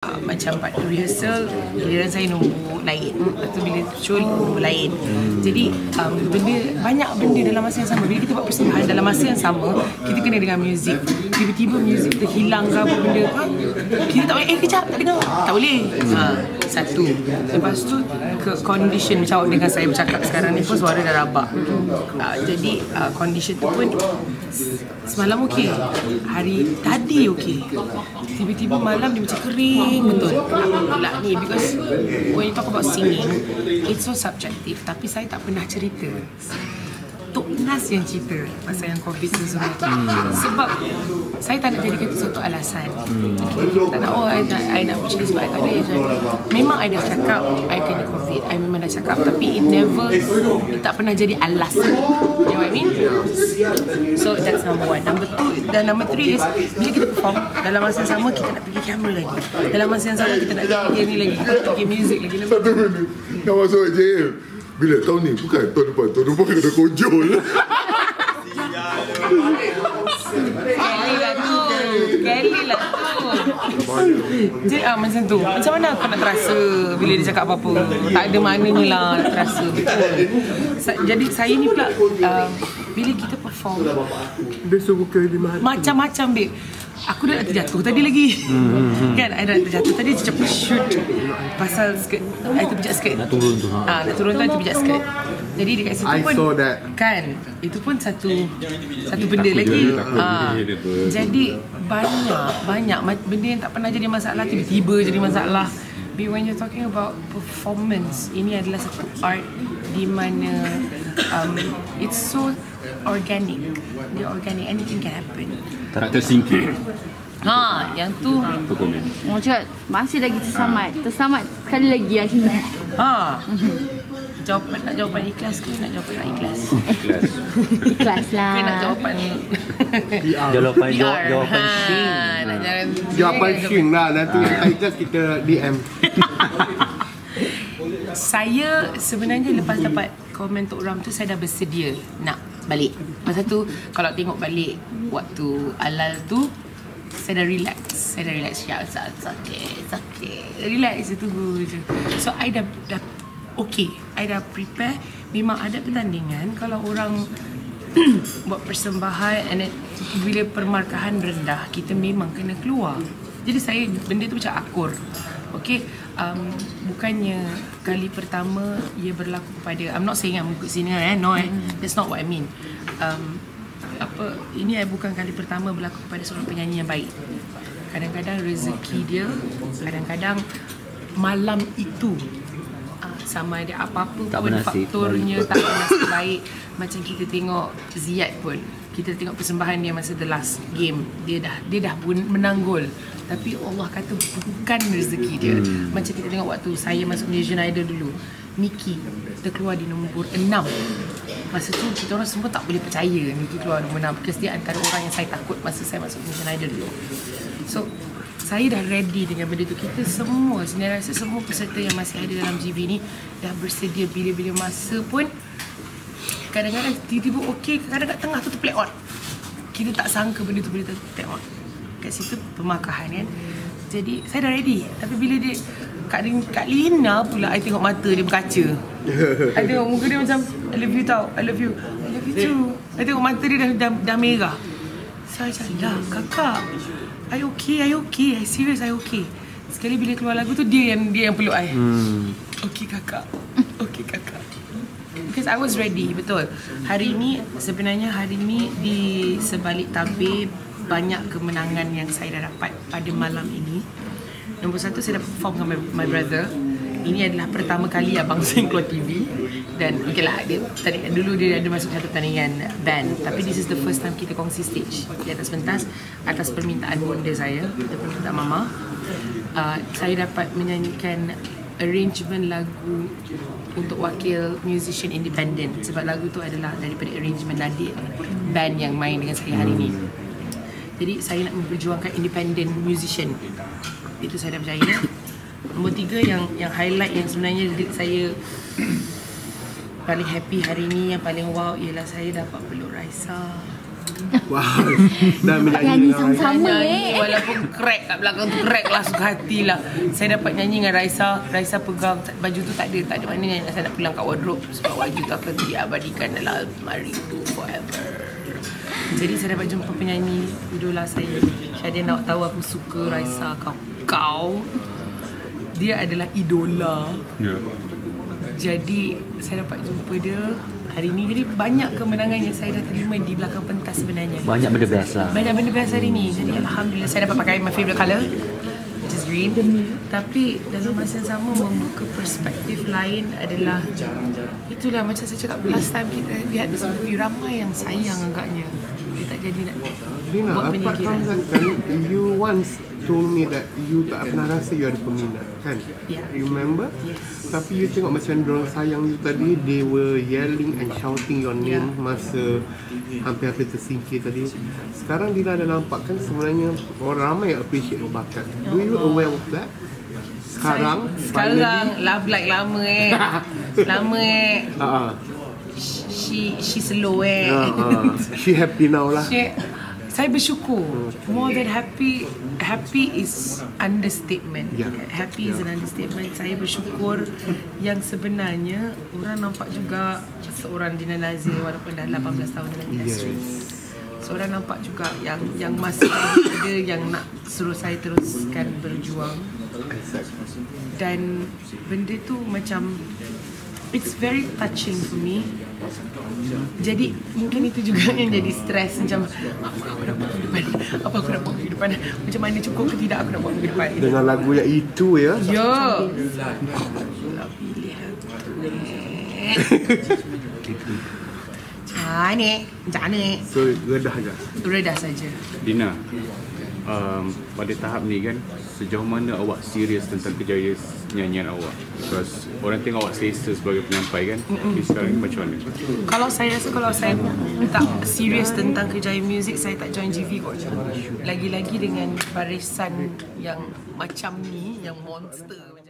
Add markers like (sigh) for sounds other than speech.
Uh, macam part rehearsal giliran saya nombor lain. Lepas tu bila show nombor lain. Jadi um, benda banyak benda dalam masa yang sama. Bila kita buat persembahan dalam masa yang sama kita kena dengan muzik tiba-tiba muzik kita hilang ke apa benda kan kita tak boleh eh kejap tak dengar. Tak boleh. Ha, satu. Lepas tu ke condition macam awak dengan saya bercakap sekarang ni pun suara dah rabak. Uh, jadi uh, condition tu pun semalam okey. Hari tadi okey. Tiba-tiba malam dia macam kering betul. Pula ni because when you talk about singing it's so subjective. Tapi saya tak pernah cerita Tok Nas yang cerita pasal yang COVID tu semua tu. Sebab saya tak nak jadikan itu satu alasan. Okay. Tak nak, oh, I nak, I nak sebab I tak ada agent. Memang I dah cakap, I kena COVID. I memang dah cakap. Tapi it never, it tak pernah jadi alasan. You know what I mean? So that's number one. Number two, dan number three is, bila kita perform, dalam masa yang sama, kita nak pergi kamera lagi. Dalam masa yang sama, kita nak pergi ni lagi. Kita nak pergi music lagi. Satu minit. Nak masuk JM. Bila tahun ni? Bukan tahun depan. Tahun depan kena kojol. Kelly lah tu Kelly lah tu Jadi ah, macam tu Macam mana kau nak terasa Bila dia cakap apa-apa Tak ada maknanya lah Nak terasa Betul Jadi saya ni pula uh, Bila kita perform? Dia suruh ke lima hati Macam-macam babe. Aku dah nak terjatuh tadi lagi. Kan I dah nak terjatuh tadi Macam shoot. Pasal skirt I terpijak skirt Nak turun tu ha. Nak turun tu I terpijak skirt Jadi dekat situ I pun saw that. Kan Itu pun satu Satu benda lagi. ha. Jadi Banyak Banyak Benda yang tak pernah jadi masalah Tiba-tiba jadi masalah. But when you're talking about performance Ini adalah satu art Di mana um, It's so organic Dia organic Anything can happen Tak tersingkir Ha, yang tu Apa komen? Orang cakap masih lagi terselamat. Terselamat sekali lagi macam ni. ha. Jawapan nak jawapan ikhlas ke nak jawapan tak ikhlas? Kelas Ikhlas lah. Ke nak jawapan Jawapan jawab, PR? jawapan Ha, Shin. nak jawapan Jawapan Shin lah Nanti yang tak ikhlas kita DM (laughs) Saya sebenarnya lepas dapat komen Tok Ram tu saya dah bersedia nak balik. Masa tu kalau tengok balik waktu Alal tu saya dah relax. Saya dah relax. Ya, it's okay. It's okay. Relax je tunggu je. So, I dah, dah okay. I dah prepare. Memang ada pertandingan kalau orang (clears throat) buat persembahan and then bila permarkahan rendah, kita memang kena keluar. Jadi saya benda tu macam akur. Okay, um, bukannya kali pertama ia berlaku kepada I'm not saying I'm good singer eh, no eh. That's not what I mean. Um, apa ini eh, bukan kali pertama berlaku kepada seorang penyanyi yang baik. Kadang-kadang rezeki dia, kadang-kadang malam itu ah, sama ada apa-apa Tak pun faktornya tak bernasib baik macam kita tengok Ziyad pun kita tengok persembahan dia masa the last game dia dah dia dah menang gol tapi Allah kata bukan rezeki dia. Hmm. macam kita tengok waktu saya masuk Malaysian Idol dulu Miki dia keluar di nombor 6 masa tu kita orang semua tak boleh percaya Miki keluar nombor 6 because dia antara orang yang saya takut masa saya masuk Malaysian Idol dulu. So saya dah ready dengan benda tu. Kita semua sebenarnya rasa semua peserta yang masih ada dalam GB ni dah bersedia bila-bila masa pun kadang-kadang tiba-tiba okey kadang-kadang kat tengah tu terplay on. Kita tak sangka benda tu boleh terplay on. Kat situ pemakahan kan? Jadi saya dah ready. Tapi bila dia Kak, Lin, Kak Lina pula I tengok mata dia berkaca. (laughs) I tengok muka dia macam I love you tau I love you I love you too. I tengok mata dia dah, dah, dah merah. Saya macam lah kakak I okay I okay I serious I okay. Sekali bila keluar lagu tu dia yang dia yang peluk I. Hmm. okay kakak. Okay kakak Because I was ready, betul. Hari ini sebenarnya hari ini di sebalik tabir banyak kemenangan yang saya dah dapat pada malam ini. Nombor satu saya dah perform dengan my, my brother. Ini adalah pertama kali abang saya keluar TV dan okay lah dia tadi dulu dia ada masuk satu pertandingan band tapi this is the first time kita kongsi stage di atas pentas atas permintaan bonda saya kita permintaan mama uh, saya dapat menyanyikan arrangement lagu untuk wakil musician independent. Sebab lagu tu adalah daripada arrangement Nadir band yang main dengan saya hari ni. Jadi saya nak memperjuangkan independent musician. Itu saya dah berjaya nombor tiga yang yang highlight yang sebenarnya saya paling happy hari ni yang paling wow ialah saya dapat peluk Raisa Wah. (laughs) Dan menyanyi Nyanyi sama-sama Nyanyi eh. walaupun crack kat belakang tu crack lah suka hati lah. Saya dapat nyanyi dengan Raisa. Raisa pegang baju tu tak ada Tak ada maknanya. Saya nak pulang kat wardrobe Sebab baju tu akan diabadikan dalam almari tu forever. Jadi saya dapat jumpa penyanyi idola saya. Syadia nak tahu aku suka Raisa kau Kau. Dia adalah idola. Ya. jadi saya dapat jumpa dia hari ni Jadi banyak kemenangan yang saya dah terima di belakang pentas sebenarnya. Banyak benda best lah. banyak benda biasa hari ni Jadi Alhamdulillah saya dapat pakai my favourite colour Which is green. Tapi dalam masa yang sama membuka perspektif lain adalah Itulah macam saya cakap last time kita lihat ramai yang sayang agaknya jadi nak Lina, buat apart from penyingkiran that, kan, you once told me that you tak pernah rasa you ada peminat, kan? Yeah. You remember? Yes. Tapi you tengok macam orang sayang you tadi, they were yelling and shouting your name Yeah. masa hampir-hampir tersingkir tadi. Sekarang Dina ada nampak kan sebenarnya orang ramai appreciate your bakat. Do you aware of that? Sekarang, Sekarang love like lama eh (laughs) Lama eh Ah, She she slow eh ah, ah. (laughs) she happy now lah. Cik, saya bersyukur. More than happy, happy is understatement. Ya. Happy is an understatement. Saya bersyukur yang sebenarnya orang nampak juga seorang Dina Nazir walaupun dah 18 tahun dalam industri. Yes. Seorang nampak juga yang yang masih ada yang nak suruh saya teruskan berjuang dan benda tu macam it's very touching for me. Jadi mungkin itu juga (laughs) yang jadi stres macam apa aku nak buat minggu depan? Apa aku nak buat minggu depan? Macam mana cukup ke tidak aku nak buat minggu depan? Dengan lagu yang itu ya. yo. Macam ni Macam ni So, redah je. Redah saja. Dina, um, pada tahap ni kan, sejauh mana awak serius tentang kejayaan nyanyian awak? Because orang tengok awak selesa sebagai penyampai kan, tapi sekarang ni macam mana? Kalau saya rasa kalau saya tak serius tentang kejayaan muzik saya tak join GV kot. Lagi-lagi dengan barisan yang macam ni yang monster